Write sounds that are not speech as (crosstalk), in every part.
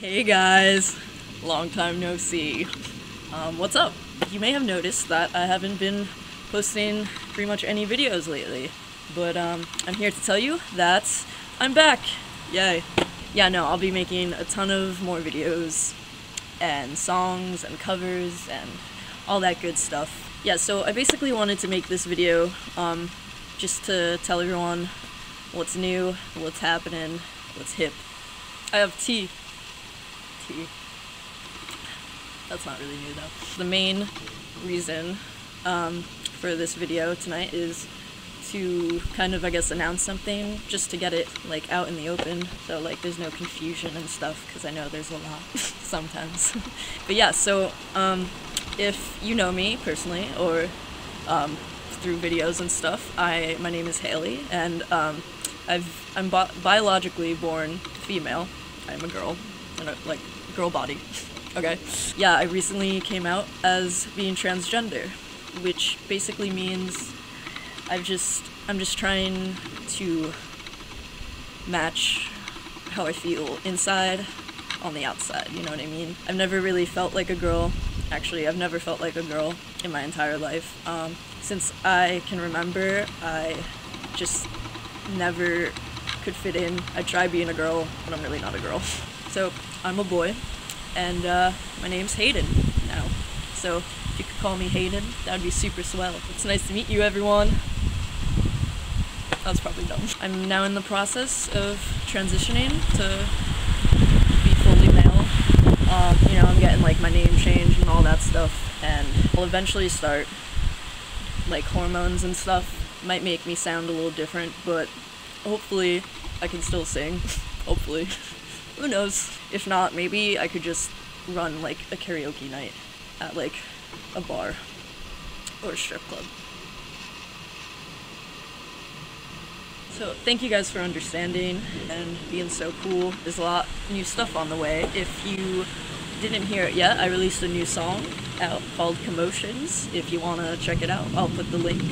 Hey guys, long time no see. Um, what's up? You may have noticed that I haven't been posting pretty much any videos lately, but um, I'm here to tell you that I'm back. Yay. Yeah, no, I'll be making a ton of more videos and songs and covers and all that good stuff. Yeah, so I basically wanted to make this video um, just to tell everyone what's new, what's happening, what's hip. I have tea. That's not really new though. The main reason um, for this video tonight is to kind of, I guess, announce something just to get it like out in the open, so like there's no confusion and stuff because I know there's a lot (laughs) sometimes. (laughs) but yeah, so um, if you know me personally or um, through videos and stuff, I my name is Haley and um, I've I'm bi- biologically born female. I'm a girl, and like girl body. okay. Yeah, I recently came out as being transgender, which basically means I've just I'm just trying to match how I feel inside on the outside, you know what I mean? I've never really felt like a girl. Actually, I've never felt like a girl in my entire life. Um, since I can remember, I just never could fit in. I try being a girl, but I'm really not a girl. (laughs) So I'm a boy, and uh, my name's Hayden now. So if you could call me Hayden, that would be super swell. It's nice to meet you, everyone. That's probably dumb. I'm now in the process of transitioning to be fully male. Um, you know, I'm getting like my name changed and all that stuff, and I'll eventually start like hormones and stuff. Might make me sound a little different, but hopefully I can still sing. (laughs) hopefully. Who knows? If not, maybe I could just run like a karaoke night at like a bar or a strip club. So thank you guys for understanding and being so cool. There's a lot of new stuff on the way. If you didn't hear it yet, I released a new song out called Commotions. If you want to check it out, I'll put the link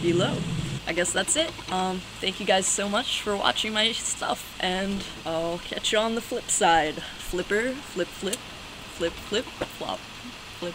below. I guess that's it. Um, thank you guys so much for watching my stuff, and I'll catch you on the flip side. Flipper, flip, flip, flip, flip, flop, flip.